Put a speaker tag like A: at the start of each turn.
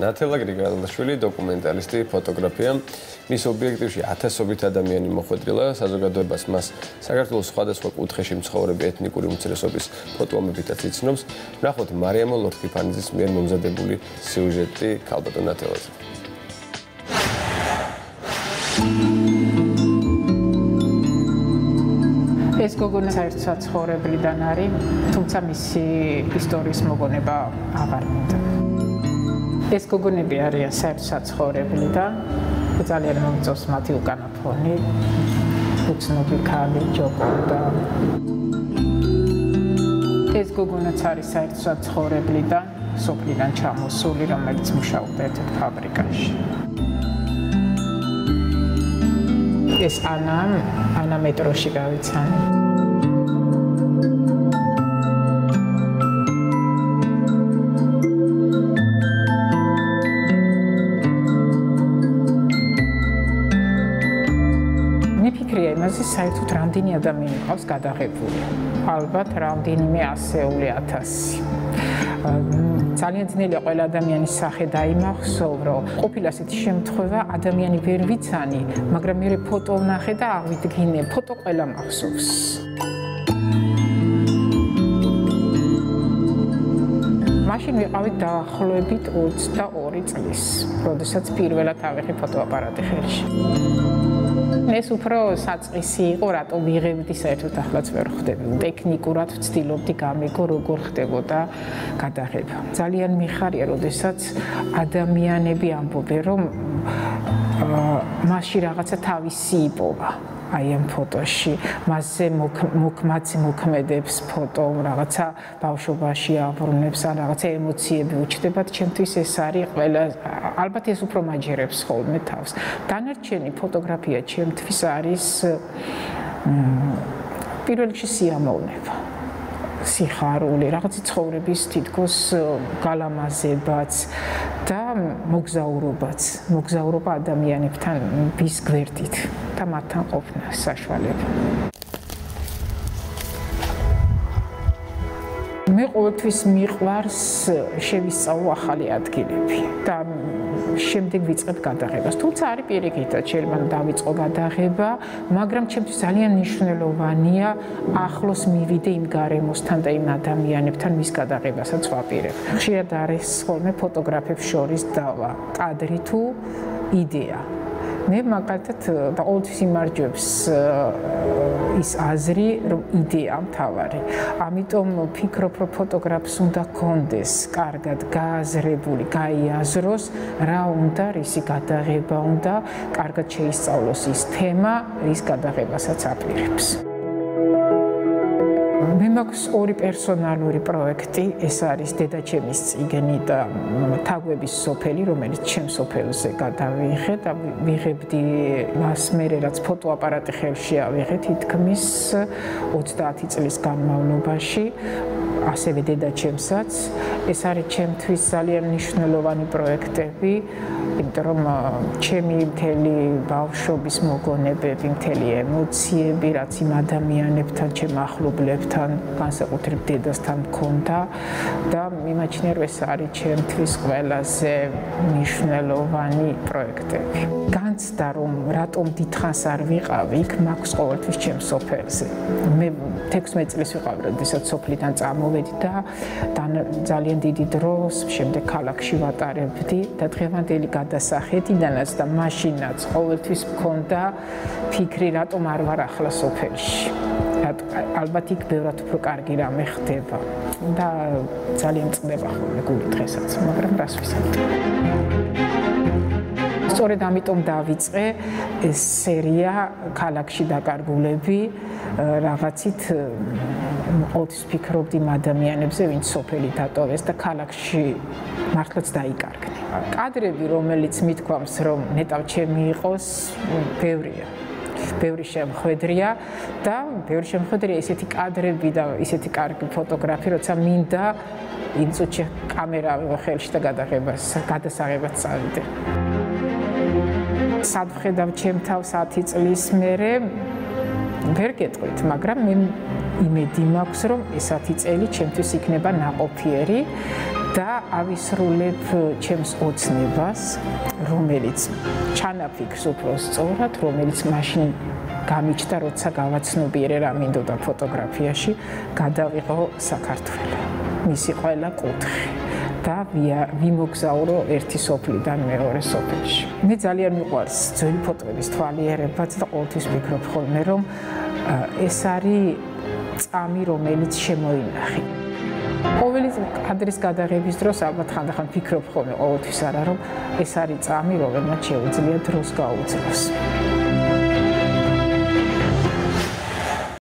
A: ნათელა გრიგალაშვილი დოკუმენტალისტი, ფოტოგრაფია. მის ობიექტივში ათასობით ადამიანი მოხვედრილა საზოგადოებას მას საქართველოს სხვადასხვა კუთხეში მცხოვრები ეთნიკური უმცირესობის ფოტოამებითაც იცნობს. ნახოთ მარიამო ლორთქიფანიძის მიერ მომზადებული სიუჟეტი ქალბატონ ნათელაზე.
B: ეს გოგონა საერთოდ ცხოვრებლიდან არის, თუმცა მისი ისტორიის მოგონება აღარ მინდა. ეს გოგონები არიან საერთოდ ცხოვრებლიდან, ძალიან მომწონს მათი უკანა ფონი. უცნობი ქალი ჯოკონდა. ეს გოგონაც არის საერთოდ ცხოვრებლიდან, სოფლიდან ჩამოსული, რომელიც მუშაობდა ერთ ფაბრიკაში. ეს ანა ანა მეტროში გავიცანი მიფიქრია იმაზე საერთოდ რამდენი ადამიანი ყავს გადაღებული ალბათ რამდენიმე ასეული ათასი ძალიან ძნელია ყველა ადამიანის სახე დაიმახსოვრ, რომ ყოფილი ასეთი შემთხვევა ადამიანი ვერ ვიცანი, მაგრამ მე ფოტო ვნახე და აღვიდგინე, ფოტო ყველა მახსოვს. მაშინ ვიყავით დაახლოებით 22 წლის, როდესაც პირველად ავიღე ფოტოაპარატი ხელში. ეს უფრო საწყისი იყო, რატომ ვიღებდი საერთოდ ახლაც ვერ ხვდები. ტექნიკურად ვცდილობდი გამიგო როგორ ხდებოდა გადაღება. ძალიან მიხარია, როდესაც ადამიანები ამბობენ, რომ აა მასში რაღაცა თავისი იპოვა. აი ამ ფოტოში. მასზე მოქმაცი მოქმედებს ფოტო რაღაცა ბავშვობაში აბრუნებს ან რაღაცა ემოციები უჩნდებათ. ჩემთვის ეს არის ყველა ალბათ ეს უფრო მაჯერებს ხოლმე თავს. დანარჩენი ფოტოგრაფია ჩემთვის არის პირველ რიგში სიამოვნება. სიხარული, რაღაცი ცხოვრების თითქოს გალამაზებაც და მოგზაურობაც, მოგზაურობა ადამიანებთან ვის გვერდით და მათთან ყოფნა საშუალება. მე ყოველთვის მიყვარს შევისწავლო ახალი ადგილები და შემდეგ ვიწყებ გადაღებას. თუმცა არის პირიქითაც შეიძლება დავიწყო გადაღება, მაგრამ ჩემთვის ძალიან მნიშვნელოვანია ახლოს მივიდე იმ გარემოსთან და იმ ადამიანებთან, ვის გადაღებასაც ვაპირებ. ხშირად არის ხოლმე ფოტოგრაფებს შორის დავა, კადრი თუ იდეა. მე მაგალითად ყოველთვის იმარჯვებს ის აზრი, რომ იდეა მთავარი. ამიტომ ფიქრობ, რომ ფოტოგრაფს უნდა კონდეს კარგად გააზრებული, გაიაზროს, რა უნდა, რისი გადაღება უნდა, კარგად შეისწავლოს ის თემა, რის გადაღებასაც აპირებს. მაქვს ორი პერსონალური პროექტი, ეს არის დედაჩემის წიგნი და თაგვების სოფელი, რომელიც ჩემ სოფელზე გადავიღე და ვიღებდი მას მე რაც ფოტოაპარატი ხელში ავიღე თითქმის 30 წლის განმავლობაში. ასევე დედაჩემსაც. ეს არის ჩემთვის ძალიან მნიშვნელოვანი პროექტები იმიტომ რომ ჩემი მთელი ბავშვობის მოგონებები, მთელი ემოციები, რაც იმ ადამიანებთან, ჩემ ახლობლებთან, განსაკუთრებით დედასთან მქონდა და მიმაჩნია რომ ეს არის ჩემთვის ყველაზე მნიშვნელოვანი პროექტები. განცდა რომ რატომ დიდხანს არ ვიყავი, იქ მაქვს ყოველთვის ჩემ სოფელზე. მე 16 წლის ვიყავ, როდესაც სოფლიდან წამოვედი და ძალიან დიდი დროს შემდეგ ქალაქში ვატარებდი და დღევანდელი გადასახედიდანაც და მაშინაც ყოველთვის მქონდა ფიქრი რატომ არ ვარ ახლა სოფელში. ალბათ იქ ბევრად უფრო კარგი რამე ხდება. და ძალიან წდება ხოლმე გული დღესაც მაგრამ რას ვისაუბრებ სწორედ ამიტომ დავიწყე ეს სერია ქალაქში დაკარგულები რაღაცით ყოველთვის ფიქრობდი ადამიანებზე ვინც სოფელი დატოვეს და ქალაქში მართლაც დაიკარგნენ კადრები, რომელიც მithქვამს, რომ ნეტავ ჩემი იყოს, ბევრია. ბევრი შემხედრია და ბევრი შემხედრია ისეთი კადრები და ისეთი კარგი ფოტოგრაფი, როცა მინდა იმ წუთში კამერა ხელში და გადაღებას, გადასაღებად წავიდე. სად ვხედავ ჩემ თავს 10 წლის მერე ვერ გეტყვით, მაგრამ მე იმედი მაქვს, რომ ეს 10 წელი ჩემთვის იქნება ناყოფიერი და ავისრულებ ჩემს ოცნებას, რომელიც ჩანაფიქრს უფრო სწორად, რომელიც მაშინ გამიჩნდა, როცა გავაცნობიერე რა მინდოდა ფოტოგრაფიაში, გადავიღო საქართველოს. მისი ყველა კუთხე და ვიმოგზაურო ერთი სოფლიდან მეორე სოფელში. მე ძალიან მიყვარს ძველი ფოტოების თვალიერებაც და ყოველთვის ვფიქრობ ხოლმე, რომ ეს არის წამი, რომელიც შემოინახი. ყოველი კადრის გადაღების დროს ალბათ ხანდახან ფიქრობ ხოლმე ყოველთვის არა, რომ ეს არის წამი, რომელმაც შეუძლია დროს გაუძლოს.